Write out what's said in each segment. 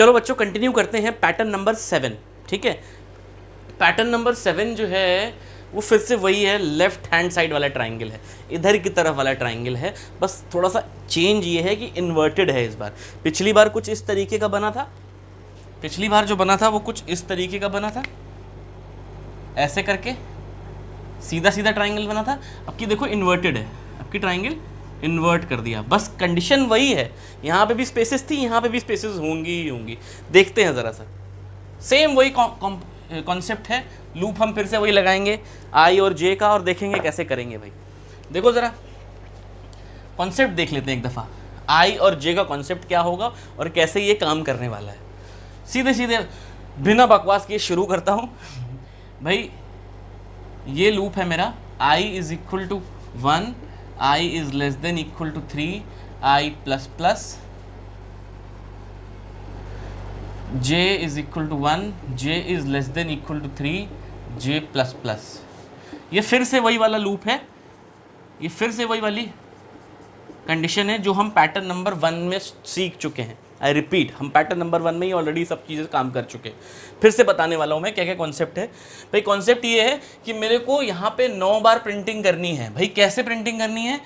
चलो बच्चों कंटिन्यू करते हैं पैटर्न नंबर सेवन ठीक है? पैटर्न नंबर सेवन जो है, वो फिर से वही है लेफ़्ट हैंड साइड वाला ट्राइंगल है। इधर की तरफ़ वाला ट्राइंगल है। बस थोड़ा सा चेंज ये है कि इन्वर्टेड है इस बार। पिछली बार कुछ इस तरीके का बना था? पिछली बार जो बना था, वो कुछ इस तरीके का बना था? ऐसे करके? सीधा सीधा ट्राइंगल बना था? अब की देखो इन्वर्टेड है। अब की ट्राइंगल इन्वर्ट कर दिया। बस कंडीशन वही है। यहाँ पे भी स्पेसेस थी, यहाँ पे भी स्पेसेस होंगी ही होंगी। देखते हैं ज़रा सा। सेम वही कॉन्सेप्ट है। लूप हम फिर से वही लगाएँगे आई और जे का, और देखेंगे कैसे करेंगे भाई। देखो ज़रा। कॉन्सेप्ट देख लेते हैं एक दफ़ा। आई और जे का कॉन्सेप्ट क्या होगा और कैसे ये काम करने वाला है। सीधे सीधे बिना बकवास के शुरू करता हूँ। भाई, ये लूप है मेरा। I is equal to one I is less than equal to three I plus plus j is equal to one J is less than equal to three J plus plus ये फिर से वही वाला loop है. ये फिर से वही वाली कंडीशन है जो हम पैटर्न नंबर वन में सीख चुके हैं. आई रिपीट हम पैटर्न नंबर वन में ही ऑलरेडी सब चीज़ें काम कर चुके फिर से बताने वाला हूँ मैं क्या क्या कॉन्सेप्ट है। भाई कॉन्सेप्ट ये है कि मेरे को यहाँ पे नौ बार प्रिंटिंग करनी है। भाई, कैसे प्रिंटिंग करनी है?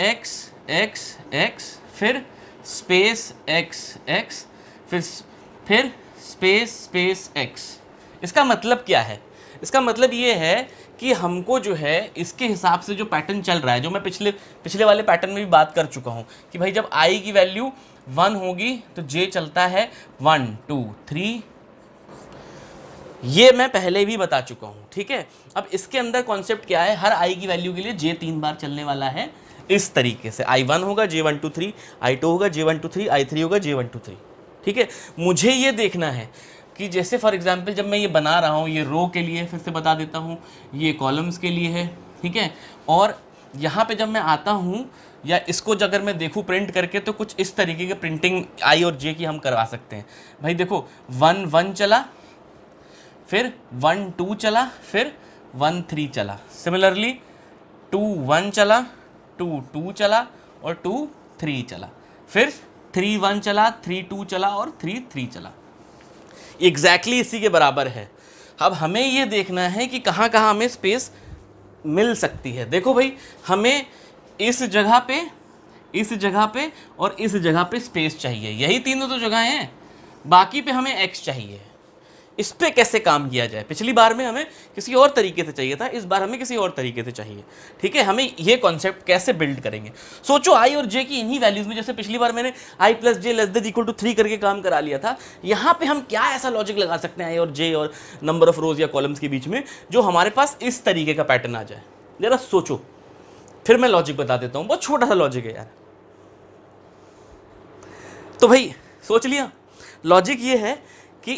एक्स एक्स एक्स फिर स्पेस एक्स एक्स फिर फिर स्पेस स्पेस एक्स इसका मतलब क्या है? इसका मतलब ये है कि हमको जो है, इसके हिसाब से जो पैटर्न चल रहा है, जो मैं पिछले पिछले वाले पैटर्न में भी बात कर चुका हूँ, कि भाई जब आई की वैल्यू वन होगी तो जे चलता है वन टू थ्री ये मैं पहले भी बता चुका हूँ, ठीक है? अब इसके अंदर कॉन्सेप्ट क्या है? हर आई की वैल्यू के लिए जे तीन बार चलने वाला है, इस तरीके से। आई वन होगा J one two three I two होगा J one two three I three होगा जे वन टू थ्री ठीक है? मुझे ये देखना है कि जैसे फॉर एग्जांपल जब मैं ये बना रहा हूँ, ये रो के लिए फिर से बता देता हूँ, ये कॉलम्स के लिए है, ठीक है? और यहाँ पे जब मैं आता हूँ, या इसको अगर मैं देखूँ प्रिंट करके तो कुछ इस तरीके की प्रिंटिंग आई और जे की हम करवा सकते हैं। भाई देखो वन वन चला, फिर वन टू चला, फिर वन थ्री चला। सिमिलरली टू वन चला टू टू चला, और टू थ्री चला। फिर थ्री वन चला थ्री टू चला, और थ्री थ्री चला। एग्जैक्टली इसी के बराबर है। अब हमें ये देखना है कि कहाँ कहाँ हमें स्पेस मिल सकती है। देखो भाई, हमें इस जगह पे, इस जगह पे और इस जगह पे स्पेस चाहिए। यही तीनों तो जगह हैं। बाकी पे हमें एक्स चाहिए। इस पर कैसे काम किया जाए? पिछली बार में हमें किसी और तरीके से चाहिए था, इस बार हमें किसी और तरीके से चाहिए। ठीक है, हमें ये कॉन्सेप्ट कैसे बिल्ड करेंगे? सोचो आई और जे की इन्हीं वैल्यूज़ में, जैसे पिछली बार मैंने I plus J less than equal to three करके काम करा लिया था, यहाँ पे हम क्या ऐसा लॉजिक लगा सकते हैं आई और जे और नंबर ऑफ़ रोज या कॉलम्स के बीच में, जो हमारे पास इस तरीके का पैटर्न आ जाए? ज़रा सोचो। फिर मैं लॉजिक बता देता हूँ, बहुत छोटा सा लॉजिक है यार। तो भाई, सोच लिया। लॉजिक ये है कि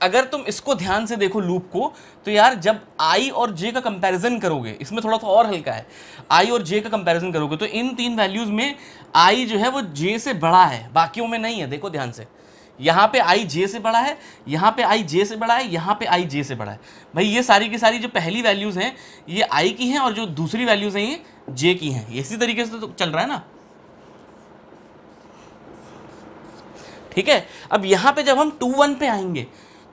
अगर तुम इसको ध्यान से देखो लूप को तो यार जब आई और जे का कंपैरिजन करोगे, इसमें थोड़ा सा और हल्का है। आई और जे का कंपैरिजन करोगे तो इन तीन वैल्यूज़ में आई जो है वो जे से बड़ा है, बाकियों में नहीं है, देखो ध्यान से। यहाँ पे आई जे से बड़ा है, यहाँ पे आई जे से बड़ा है, यहाँ पे आई जे से बड़ा है। भाई ये सारी की सारी जो पहली वैल्यूज़ हैं, ये आई की हैं और जो दूसरी वैल्यूज़ हैं, ये जे की हैं। इसी तरीके से तो चल रहा है ना? ठीक है? अब यहाँ पे जब हम टू वन पे आएँगे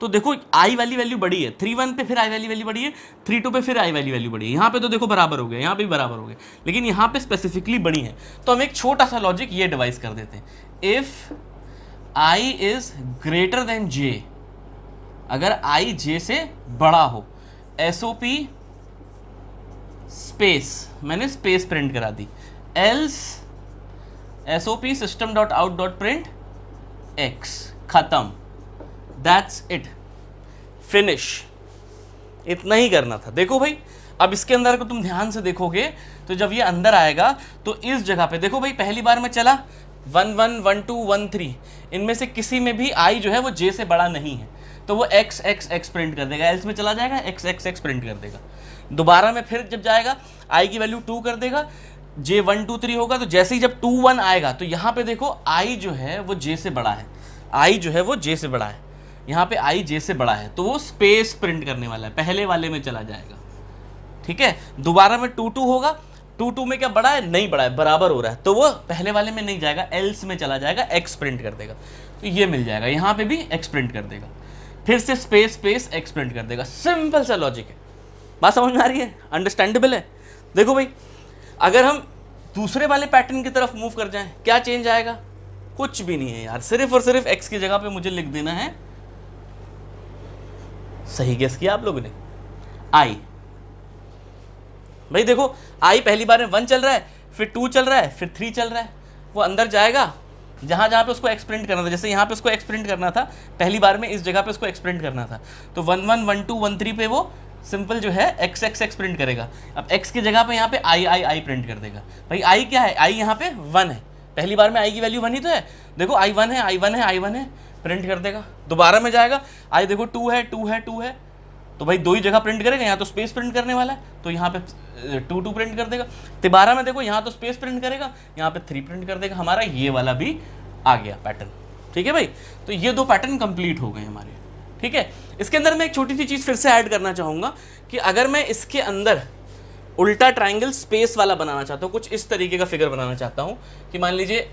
तो देखो आई वाली वैल्यू बड़ी है। थ्री वन पे फिर आई वाली वैल्यू बड़ी है थ्री टू पे फिर आई वाली वैल्यू बड़ी है। यहाँ पे तो देखो बराबर हो गया, यहाँ पे भी बराबर हो गया। लेकिन यहाँ पे स्पेसिफिकली बड़ी है। तो हम एक छोटा सा लॉजिक ये डिवाइस कर देते हैं। If I is greater than J अगर आई जे से बड़ा हो एस ओ पी स्पेस मैंने स्पेस प्रिंट करा दी। Else S O P system dot out dot print X खत्म। दैट्स इट फिनिश इतना ही करना था। देखो भाई, अब इसके अंदर अगर तुम ध्यान से देखोगे तो जब ये अंदर आएगा तो इस जगह पे, देखो भाई, पहली बार में चला। One one one two one three इनमें से किसी में भी आई जो है, वो जे से बड़ा नहीं है। तो वो एक्स एक्स एक्स प्रिंट कर देगा। एल्स में चला जाएगा एक्स एक्स एक्स प्रिंट कर देगा। दोबारा में फिर जब जाएगा आई की वैल्यू टू कर देगा। जे वन टू थ्री होगा तो जैसे ही जब टू वन आएगा तो यहाँ पे देखो आई जो है, वो जे से बड़ा है। आई जो है, वो जे से बड़ा है। यहाँ पे आई जे से बड़ा है तो वो स्पेस प्रिंट करने वाला है, पहले वाले में चला जाएगा। ठीक है? दोबारा में टू टू होगा। टू टू में क्या बड़ा है? नहीं बड़ा है, बराबर हो रहा है। तो वो पहले वाले में नहीं जाएगा एल्स में चला जाएगा एक्स प्रिंट कर देगा। तो ये मिल जाएगा, यहाँ पे भी एक्स प्रिंट कर देगा। फिर से स्पेस स्पेस एक्स प्रिंट कर देगा। सिंपल सा लॉजिक है। बात समझ में आ रही है? अंडरस्टैंडेबल है? देखो भाई, अगर हम दूसरे वाले पैटर्न की तरफ़ मूव कर जाएँ, क्या चेंज आएगा? कुछ भी नहीं है यार। सिर्फ़ और सिर्फ़ एक्स की जगह पे मुझे लिख देना है। सही गेस किया आप लोगों ने? आई भाई देखो आई पहली बार में वन चल रहा है, फिर टू चल रहा है, फिर थ्री चल रहा है। वो अंदर जाएगा। जहाँ जहाँ पे उसको एक्सप्रिंट करना था, जैसे यहाँ पे उसको एक्सप्रिंट करना था, पहली बार में इस जगह पे उसको एक्सप्रिंट करना था। तो one one one two one three पे वो सिंपल जो है एक्स एक्स एक्स प्रिंट करेगा। अब एक्स की जगह पे यहाँ पे आई आई आई प्रिंट कर देगा। भाई आई क्या है? आई यहाँ पे वन है। पहली बार में आई की वैल्यू वन ही तो है। देखो आई वन है आई वन है आई वन है। प्रिंट कर देगा। दोबारा में जाएगा, आज देखो टू है टू है टू है। तो भाई दो ही जगह प्रिंट करेगा, यहाँ तो स्पेस प्रिंट करने वाला है तो यहाँ पे टू टू प्रिंट कर देगा। तिबारा में देखो, यहाँ तो स्पेस प्रिंट करेगा, यहाँ पे थ्री प्रिंट कर देगा। हमारा ये वाला भी आ गया पैटर्न ठीक है भाई? तो ये दो पैटर्न कंप्लीट हो गए हमारे। ठीक है? इसके अंदर मैं एक छोटी सी चीज़ फिर से ऐड करना चाहूँगा कि अगर मैं इसके अंदर उल्टा ट्राइंगल स्पेस वाला बनाना चाहता हूँ, कुछ इस तरीके का फिगर बनाना चाहता हूँ कि मान लीजिए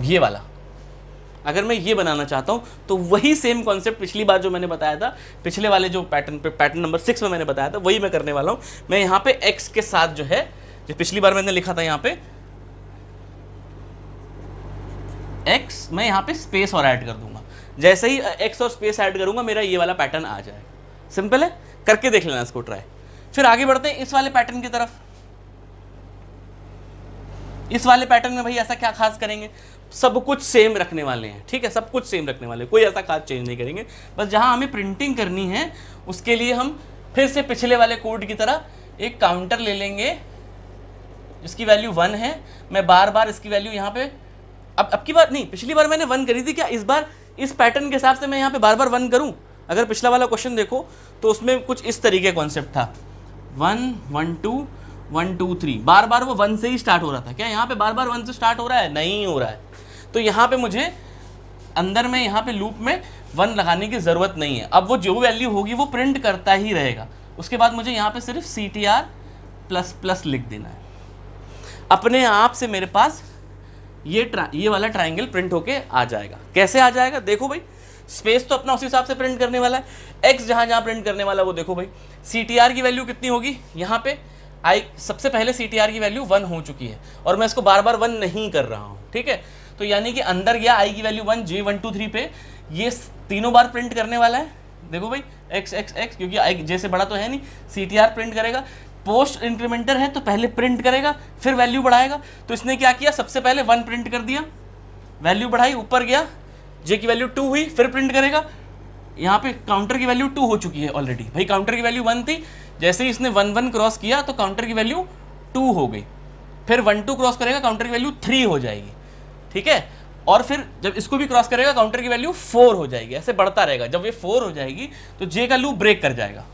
ये वाला। अगर मैं ये बनाना चाहता हूँ तो वही सेम कॉन्सेप्ट पिछली बार जो मैंने बताया था, पिछले वाले जो पैटर्न पे पैटर्न नंबर सिक्स में मैंने बताया था, वही मैं करने वाला हूँ। मैं यहाँ पे एक्स के साथ जो है, जो पिछली बार मैंने लिखा था यहाँ पे एक्स मैं यहाँ पे स्पेस और ऐड कर दूँगा। जैसे ही एक्स और स्पेस ऐड करूँगा, मेरा ये वाला पैटर्न आ जाएगा सिंपल है? करके देख लेना इसको ट्राई फिर आगे बढ़ते हैं, इस वाले पैटर्न की तरफ़। इस वाले पैटर्न में भाई ऐसा क्या खास करेंगे? सब कुछ सेम रखने वाले हैं, ठीक है? सब कुछ सेम रखने वाले हैं, कोई ऐसा खास चेंज नहीं करेंगे। बस जहाँ हमें प्रिंटिंग करनी है, उसके लिए हम फिर से पिछले वाले कोड की तरह एक काउंटर ले लेंगे, जिसकी वैल्यू वन है। मैं बार बार इसकी वैल्यू यहाँ पे, अब अब की बार, नहीं, पिछली बार मैंने वन करी थी क्या? इस बार, इस पैटर्न के हिसाब से मैं यहाँ पे बार बार वन करूँ? अगर पिछला वाला क्वेश्चन देखो तो उसमें कुछ इस तरीके कॉन्सेप्ट था। One one two one two three बार बार वो वन से ही स्टार्ट हो रहा था। क्या यहाँ पे बार बार वन से स्टार्ट हो रहा है? नहीं हो रहा है। तो यहाँ पे मुझे अंदर में, यहाँ पे लूप में वन लगाने की ज़रूरत नहीं है। अब वो जो वैल्यू होगी वो प्रिंट करता ही रहेगा। उसके बाद मुझे यहाँ पे सिर्फ़ C T R plus plus लिख देना है। अपने आप से मेरे पास ये ट्रा ये वाला ट्राइंगल प्रिंट होके आ जाएगा। कैसे आ जाएगा? देखो भाई। स्पेस तो अपना उस हिसाब से प्रिंट करने वाला है। एक्स जहाँ जहाँ प्रिंट करने वाला है, वो देखो भाई। सी टी आर की वैल्यू कितनी होगी? यहाँ पे आई, सबसे पहले सी टी आर की वैल्यू वन हो चुकी है और मैं इसको बार बार वन नहीं कर रहा हूँ, ठीक है? तो यानी कि अंदर गया आई की value one J one two three पे, ये तीनों बार प्रिंट करने वाला है। देखो भाई एक्स एक्स एक्स क्योंकि आई जैसे बड़ा तो है नहीं सी टी आर प्रिंट करेगा। पोस्ट इंक्रीमेंटर है तो पहले प्रिंट करेगा, फिर वैल्यू बढ़ाएगा। तो इसने क्या किया? सबसे पहले वन प्रिंट कर दिया। वैल्यू बढ़ाई, ऊपर गया। जे की वैल्यू टू हुई, फिर प्रिंट करेगा। यहाँ पे काउंटर की वैल्यू टू हो चुकी है ऑलरेडी भाई काउंटर की वैल्यू वन थी जैसे ही इसने वन वन क्रॉस किया तो काउंटर की वैल्यू टू हो गई। फिर वन टू क्रॉस करेगा, काउंटर की वैल्यू थ्री हो जाएगी। ठीक है? और फिर जब इसको भी क्रॉस करेगा, काउंटर की वैल्यू फोर हो जाएगी। ऐसे बढ़ता रहेगा। जब ये फोर हो जाएगी तो जे का लूप ब्रेक कर जाएगा।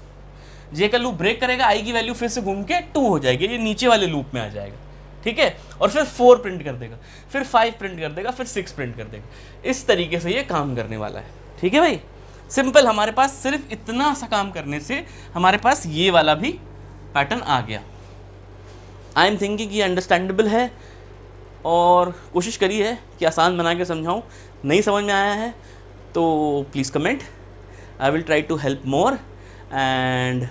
जे का लूप ब्रेक करेगा आई की वैल्यू फिर से घूम के टू हो जाएगी। ये नीचे वाले लूप में आ जाएगा। ठीक है? और फिर फोर प्रिंट कर देगा। फिर फाइव प्रिंट कर देगा, फिर सिक्स प्रिंट कर देगा। इस तरीके से ये काम करने वाला है। ठीक है भाई? सिंपल, हमारे पास सिर्फ़ इतना सा काम करने से हमारे पास ये वाला भी पैटर्न आ गया। आई एम थिंकिंग ये अंडरस्टैंडेबल है और कोशिश करी है कि आसान बना के समझाऊँ। नहीं समझ में आया है तो please comment I will try to help more and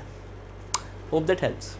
hope that helps